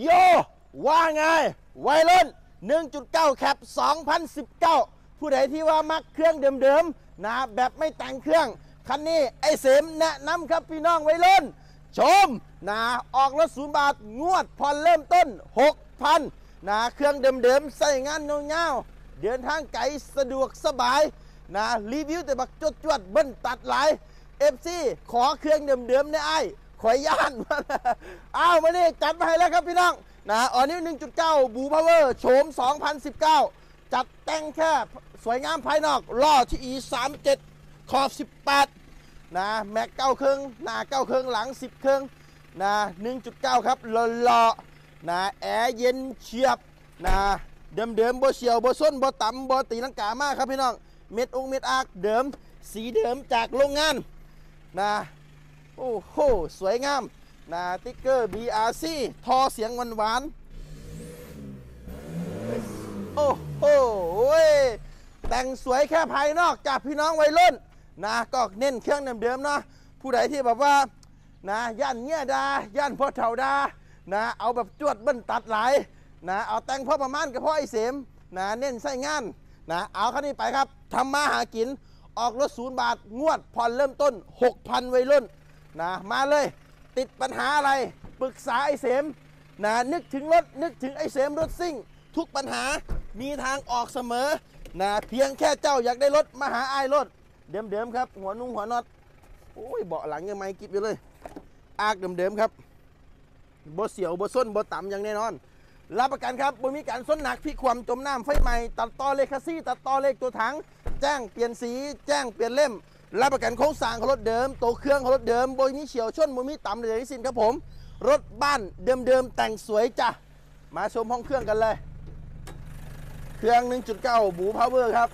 โย ว่าไง วัยรุ่น 1.9 cab 2019 ผู้ใดที่ว่ามักเครื่องเดิมๆนะแบบไม่แต่งเครื่อง คันนี้ไอเสมแนะนำครับพี่น้องวัยรุ่น ชมนะออกรถศูนย์บาท งวดผ่อนเริ่มต้น 6,000นะเครื่องเดิมๆใส่งานเงาๆเดินทางไกลสะดวกสบายนะรีวิวแต่บักจรวดเบิ้ลตัดหลาย FCขอเครื่องเดิมๆเนี่ยไอ้ ขอยย่านอ้าวมานี่จัดมาให้แล้วครับพี่น้องนะ All New 1.9 Blue Power โฉม 2019 จัดแต่งแค่สวยงามภายนอกล้อ TE37 ขอบ 18 นะ แม็กเก้าเครื่องหน้าเก้าเครื่องหลัง 10 เครื่องนะ1.9 ครับหล่อๆนะแอร์เย็นเฉียบนะเดิมๆบ่เฉี่ยวบ่ชนบ่คว่ำบ่ตีลังกามากครับพี่น้อง เม็ดองเม็ดอากเดิม สีเดิมจากโรงงานนะ โอ้โห สวยงามนะติ๊กเกอร์ BRC ทอเสียงหวานๆโอ้โหเว้ยแต่งสวยแค่ภายนอกจากพี่น้องวัยรุ่นนะก็เน้นเครื่องเดิมๆเนาะผู้ใดที่แบบว่านะย่านเงี้ยดาย่านพ่อเฒ่าดานะเอาแบบจวดเบิ้ลตัดหลายนะเอาแต่งพ่อประมาณกับพ่อไอเสมนะเน้นใส่งานนะเอาคันนี้ไปครับทำมาหากินออกรถศูนย์บาทงวดผ่อนเริ่มต้น 6,000วัยรุ่น นะมาเลย ติดปัญหาอะไรปรึกษาไอ้เสมนะนึกถึงรถนึกถึงไอ้เสมรถซิ่ง ทุกปัญหามีทางออกเสมอนะเพียงแค่เจ้าอยากได้รถมาหาไอ้รถเดิมๆครับ หัวนุ่งหัวน็อตโอ้ยเบาะหลังยังไม่กิบอยู่เลย อากเดิมๆครับบ่เฉี่ยวบ่ชนบ่คว่ำอย่างแน่นอนรับประกันครับบ่มีการชนหนักพลิกคว่ำจมน้ำไฟไหม้ตัดต่อเลขคัสซีตัดต่อเลขตัวถัง แจ้งเปลี่ยนสี แจ้งเปลี่ยนเล่ม รับประกันโครงสร้างของรถเดิมตัวเครื่องของรถเดิมบ่มีเฉี่ยวชนบ่มีคว่ำเลยทั้งสิ้นครับผม รถบ้านเดิมๆแต่งสวยจ้ะ มาชมห้องเครื่องกันเลย เครื่อง 1.9 Blue Power ครับ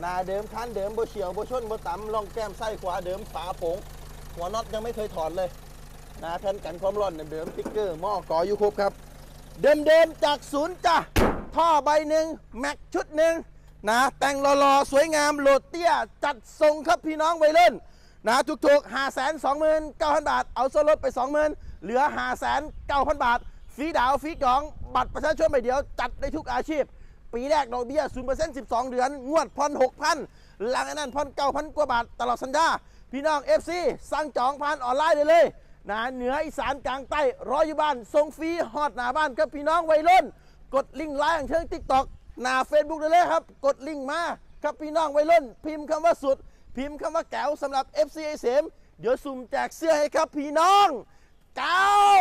หน้าเดิมคันเดิมบ่เฉี่ยวบ่ชนบ่คว่ำล่องแก้มซ้ายขวาเดิมฝาผง หัวน็อตยังไม่เคยถอดเลยนะแผ่นกันความร้อนเดิมๆสติ๊กเกอร์หม้อกรองอยู่ครบครับ เดิมๆจากศูนย์จ้ะท่อใบหนึ่งแม็กชุดหนึ่ง นะ แต่งหล่อๆ สวยงามโหลดเตี้ย จัดทรงครับพี่น้องวัยรุ่นนะถูกๆ5 2 9 0 0 0บาท เอาโซลดไป20,000เหลือ5 9 0 0 0บาทฟรีดาวฟรีกล่อง บัตรประชาชนใบเดียว จัดได้ทุกอาชีพ ปีแรกดอกเบี้ย0% 12เดือน งวดผ่อน6,000หลังจากนั้นผ่อน9,000กว่าบาท ตลอดสัญญา พี่น้อง FC สั่งจองผ่านออนไลน์ได้เลยนะเหนืออีสานกลางใต้รออยู่บ้านส่งฟรีฮอดหน้าบ้านครับพี่น้องวัยรุ่น กดลิงก์ไลน์ช่อง TikTok หน้าเฟซบุ๊กได้เลยครับ กดลิงก์มาครับพี่น้องวัยรุ่น พิมพ์คำว่าสุด พิมพ์คำว่าแก้วสำหรับ FC ไอเสมเดี๋ยวสุ่มแจกเสื้อให้ครับพี่น้องแก้ว